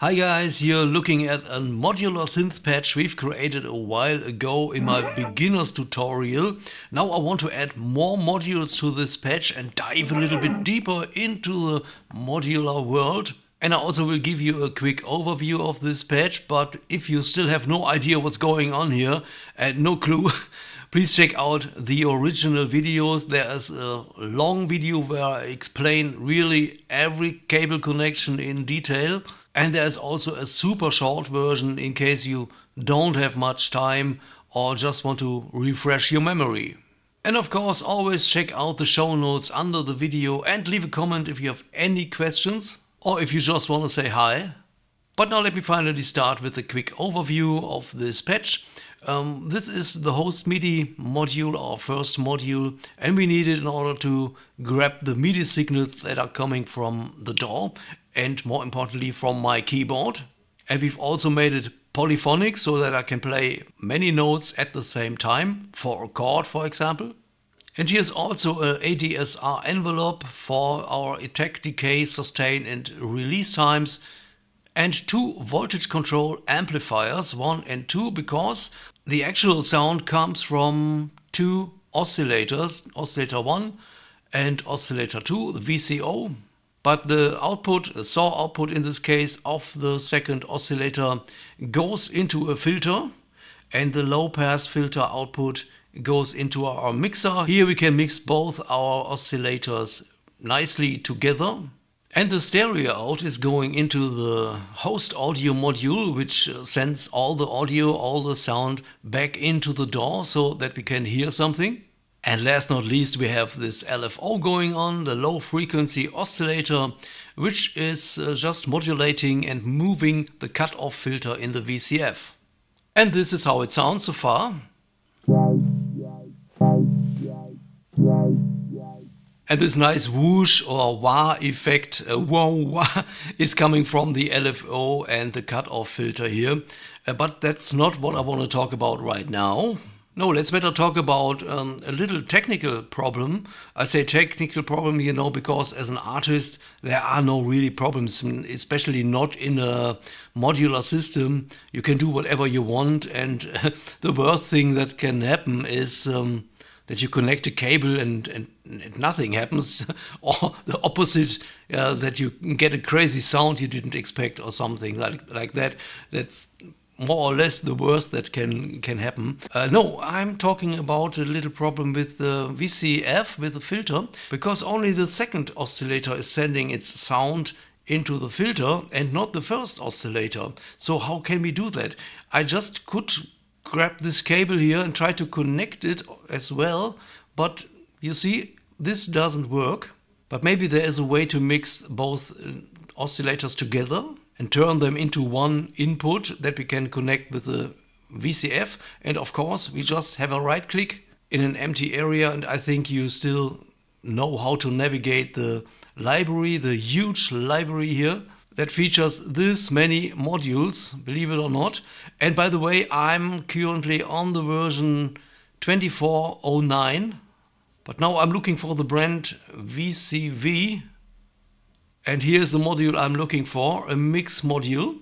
Hi guys, you're looking at a modular synth patch we've created a while ago in my beginner's tutorial. Now I want to add more modules to this patch and dive a little bit deeper into the modular world. And I also will give you a quick overview of this patch, but if you still have no idea what's going on here and no clue, please check out the original videos. There is a long video where I explain really every cable connection in detail. And there's also a super short version in case you don't have much time or just want to refresh your memory. And of course always check out the show notes under the video and leave a comment if you have any questions or if you just want to say hi. But now let me finally start with a quick overview of this patch. Um, this is the host MIDI module, our first module, and we need it in order to grab the MIDI signals that are coming from the DAW and more importantly from my keyboard. And we've also made it polyphonic so that I can play many notes at the same time for a chord for example. And here's also a ADSR envelope for our attack, decay, sustain and release times and two voltage control amplifiers, one and two, because the actual sound comes from two oscillators, oscillator 1 and oscillator 2, the VCO, but the output, uh, saw output in this case of the second oscillator goes into a filter and the low pass filter output goes into our mixer. Here we can mix both our oscillators nicely together. And the stereo out is going into the host audio module, which uh, sends all the audio, all the sound back into the DAW so that we can hear something. And last not least, we have this LFO going on, the low frequency oscillator, which is uh, just modulating and moving the cutoff filter in the VCF. And this is how it sounds so far. And this nice whoosh or wah effect, uh, wah wah, is coming from the LFO and the cutoff filter here. Uh, but that's not what I want to talk about right now. No, let's better talk about um, a little technical problem. I say technical problem, you know, because as an artist, there are no really problems, especially not in a modular system. You can do whatever you want, and the worst thing that can happen is um, that you connect a cable and, and, and nothing happens, or the opposite, uh, that you get a crazy sound you didn't expect, or something like like that. That's more or less the worst that can can happen. Uh, no, I'm talking about a little problem with the VCF, with the filter, because only the second oscillator is sending its sound into the filter and not the first oscillator. So how can we do that? I just could grab this cable here and try to connect it as well, but you see, this doesn't work. But maybe there is a way to mix both uh, oscillators together and turn them into one input that we can connect with the VCF. And of course, we just have a right click in an empty area. And I think you still know how to navigate the library, the huge library here that features this many modules, believe it or not. And by the way, I'm currently on the version 2409, but now I'm looking for the brand VCV and here's the module I'm looking for, a mix module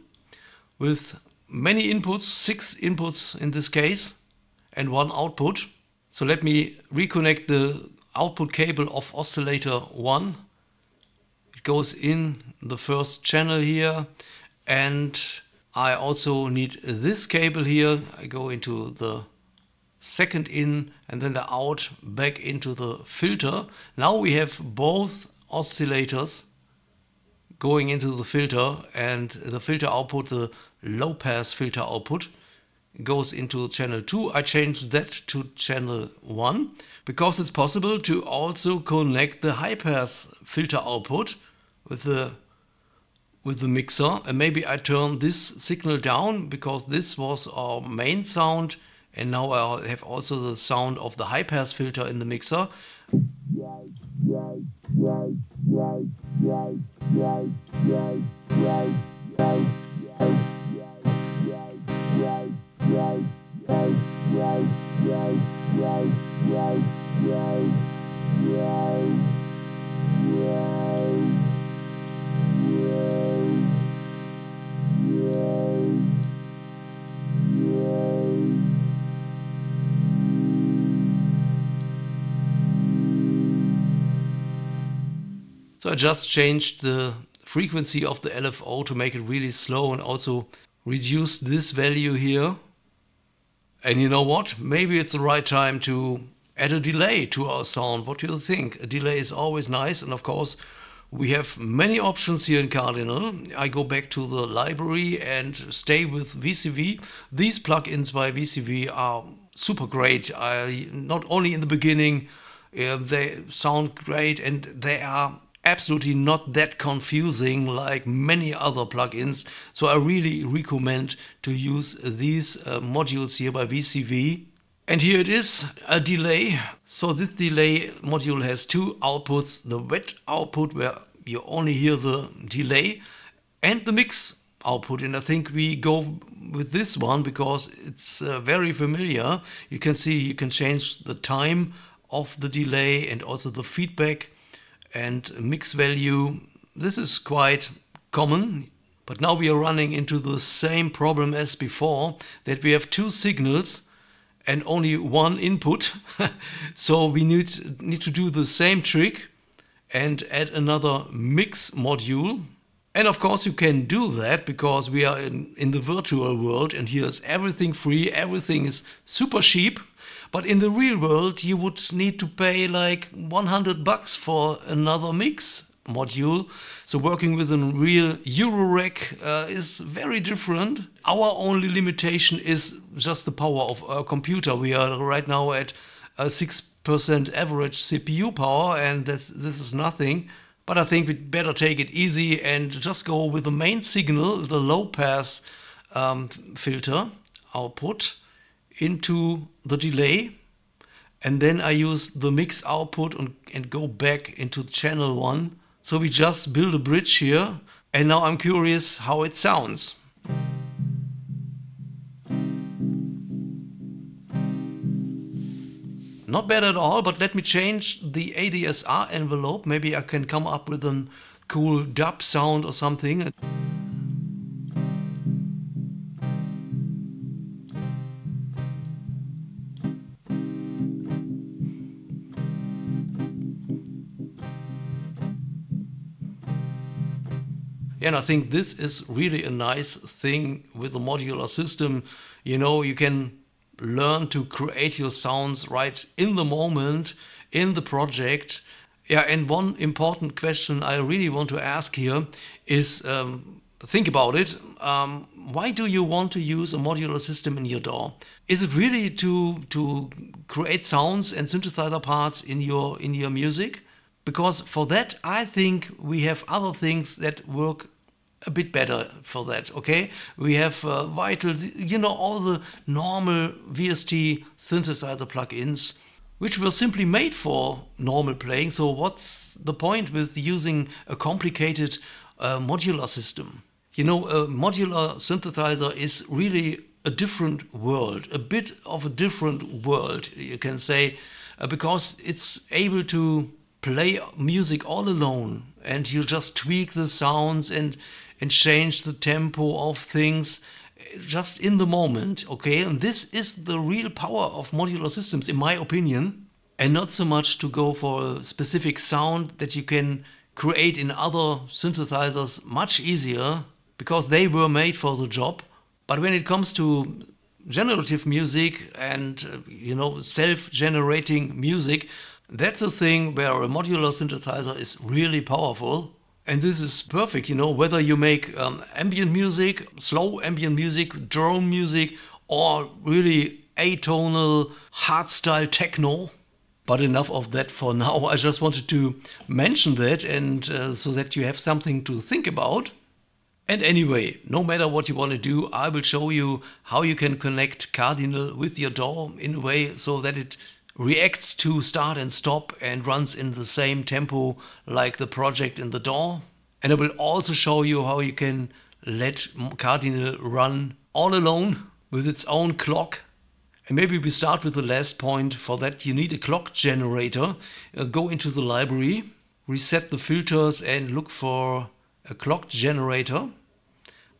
with many inputs, six inputs in this case, and one output. So let me reconnect the output cable of oscillator 1. It goes in the first channel here and I also need this cable here. I go into the second in and then the out back into the filter. Now we have both oscillators going into the filter and the filter output, the low pass filter output goes into channel 2. I changed that to channel 1 because it's possible to also connect the high pass filter output with the with the mixer and maybe I turn this signal down because this was our main sound and now I have also the sound of the high pass filter in the mixer. Yeah. So I just changed the frequency of the LFO to make it really slow and also reduce this value here. And you know what? Maybe it's the right time to add a delay to our sound. What do you think? A delay is always nice and of course we have many options here in Cardinal. I go back to the library and stay with VCV. These plugins by VCV are super great. I, not only in the beginning, uh, they sound great and they are absolutely not that confusing like many other plugins. So I really recommend to use these uh, modules here by VCV. And here it is, a delay. So this delay module has two outputs, the wet output where you only hear the delay and the mix output. And I think we go with this one because it's uh, very familiar. You can see you can change the time of the delay and also the feedback and mix value. This is quite common. But now we are running into the same problem as before, that we have two signals and only one input. so we need, need to do the same trick and add another mix module. And of course you can do that because we are in, in the virtual world and here's everything free, everything is super cheap. But in the real world you would need to pay like 100 bucks for another mix module. So working with a real Eurorack uh, is very different. Our only limitation is just the power of our computer. We are right now at a 6% average CPU power and this, this is nothing. But I think we'd better take it easy and just go with the main signal, the low pass um, filter output into the delay and then I use the mix output and, and go back into channel 1 so we just build a bridge here and now I'm curious how it sounds. Not bad at all, but let me change the ADSR envelope. Maybe I can come up with a cool dub sound or something. And I think this is really a nice thing with the modular system. You know, you can learn to create your sounds right in the moment, in the project. Yeah, and one important question I really want to ask here is um, think about it. Um, why do you want to use a modular system in your DAW? Is it really to to create sounds and synthesizer parts in your in your music? Because for that, I think we have other things that work a bit better for that, okay? We have uh, Vital, you know, all the normal VST synthesizer plugins, which were simply made for normal playing. So what's the point with using a complicated uh, modular system? You know, a modular synthesizer is really a different world, a bit of a different world, you can say, uh, because it's able to play music all alone and you just tweak the sounds and and change the tempo of things just in the moment, okay? And this is the real power of modular systems, in my opinion, and not so much to go for a specific sound that you can create in other synthesizers much easier because they were made for the job. But when it comes to generative music and, uh, you know, self-generating music, that's a thing where a modular synthesizer is really powerful and this is perfect, you know, whether you make um, ambient music, slow ambient music, drone music, or really atonal, hardstyle techno. But enough of that for now. I just wanted to mention that and uh, so that you have something to think about. And anyway, no matter what you want to do, I will show you how you can connect Cardinal with your DAW in a way so that it reacts to start and stop and runs in the same tempo like the project in the DAW. And I will also show you how you can let Cardinal run all alone with its own clock. And maybe we start with the last point. For that you need a clock generator. Uh, go into the library, reset the filters and look for a clock generator.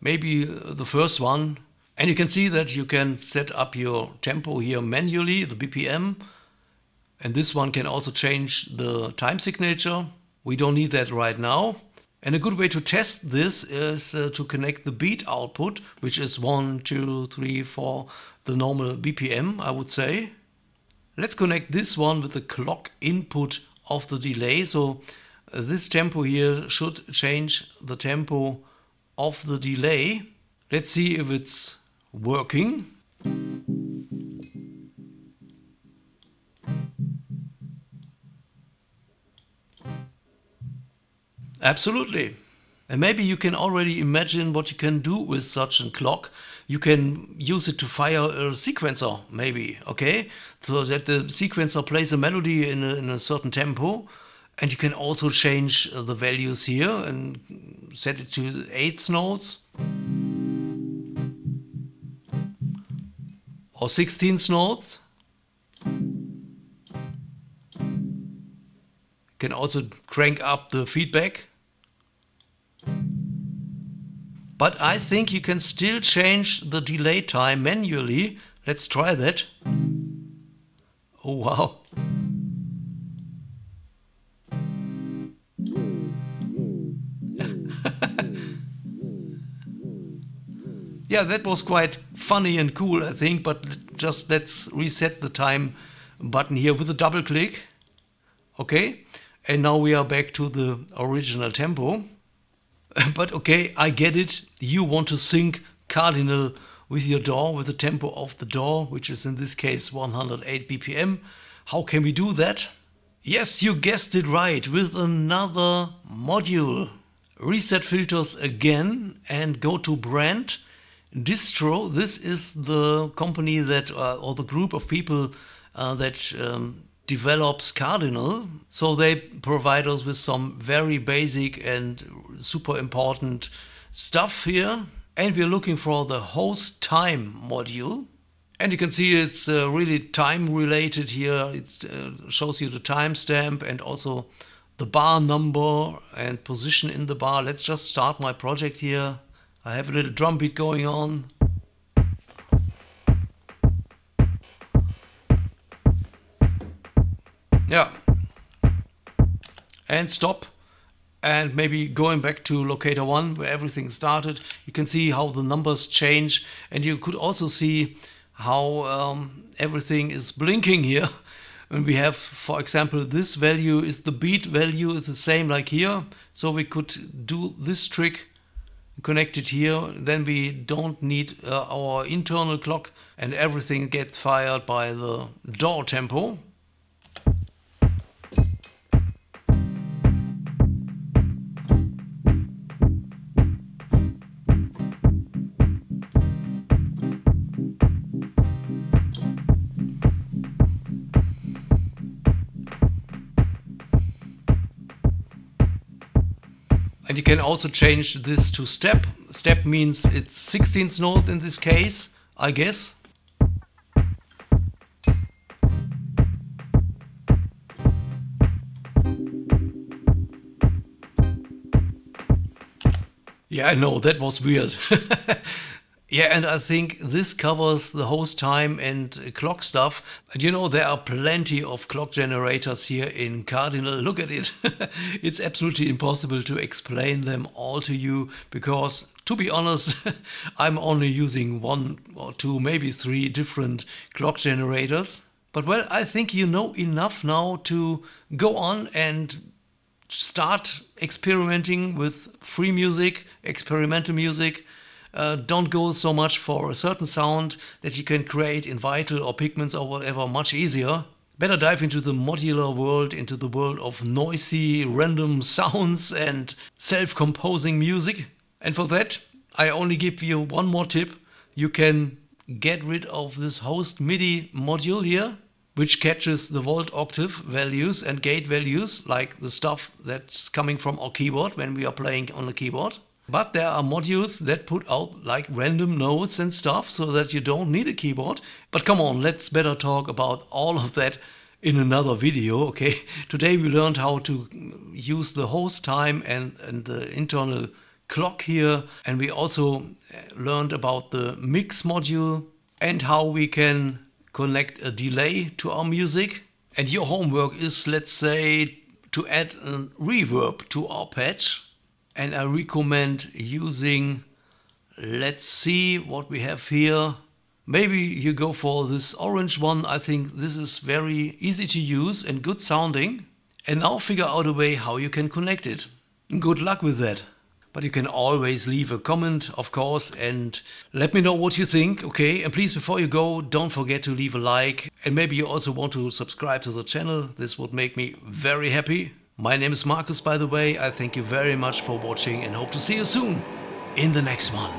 Maybe uh, the first one. And you can see that you can set up your tempo here manually, the BPM, and this one can also change the time signature. We don't need that right now. And a good way to test this is uh, to connect the beat output, which is 1, 2, 3, 4, the normal BPM, I would say. Let's connect this one with the clock input of the delay. So uh, this tempo here should change the tempo of the delay. Let's see if it's working. Absolutely. And maybe you can already imagine what you can do with such a clock. You can use it to fire a sequencer, maybe, okay? So that the sequencer plays a melody in a, in a certain tempo. And you can also change uh, the values here and set it to eighth notes. Or sixteenth notes. You can also crank up the feedback. But I think you can still change the delay time manually. Let's try that. Oh wow. yeah, that was quite funny and cool, I think, but just let's reset the time button here with a double click. Okay, and now we are back to the original tempo. But okay, I get it. You want to sync cardinal with your DAW, with the tempo of the DAW, which is in this case 108 BPM. How can we do that? Yes, you guessed it right, with another module. Reset filters again and go to brand. DISTRHO, this is the company that, uh, or the group of people uh, that um, develops Cardinal. So they provide us with some very basic and super important stuff here. And we're looking for the host time module. And you can see it's uh, really time related here. It uh, shows you the timestamp and also the bar number and position in the bar. Let's just start my project here. I have a little drum beat going on. Yeah. And stop. And maybe going back to locator one where everything started, you can see how the numbers change. And you could also see how um, everything is blinking here. And we have, for example, this value is the beat value is the same like here. So we could do this trick connect it here. Then we don't need uh, our internal clock and everything gets fired by the DAW tempo. Can also change this to step. Step means it's 16th note in this case, I guess. Yeah, I know, that was weird. Yeah, and I think this covers the host time and clock stuff. And you know, there are plenty of clock generators here in Cardinal. Look at it. it's absolutely impossible to explain them all to you because, to be honest, I'm only using one or two, maybe three different clock generators. But well, I think you know enough now to go on and start experimenting with free music, experimental music uh, don't go so much for a certain sound that you can create in Vital or Pigments or whatever much easier. Better dive into the modular world, into the world of noisy, random sounds and self-composing music. And for that, I only give you one more tip. You can get rid of this host MIDI module here, which catches the volt octave values and gate values, like the stuff that's coming from our keyboard when we are playing on the keyboard. But there are modules that put out like random notes and stuff so that you don't need a keyboard. But come on, let's better talk about all of that in another video, okay? Today we learned how to use the host time and, and the internal clock here. And we also uh, learned about the mix module and how we can connect a delay to our music. And your homework is, let's say, to add a reverb to our patch and I recommend using, let's see what we have here. Maybe you go for this orange one. I think this is very easy to use and good sounding. And now figure out a way how you can connect it. Good luck with that. But you can always leave a comment, of course, and let me know what you think, okay? And please, before you go, don't forget to leave a like. And maybe you also want to subscribe to the channel. This would make me very happy. My name is Markus, by the way. I thank you very much for watching and hope to see you soon in the next one.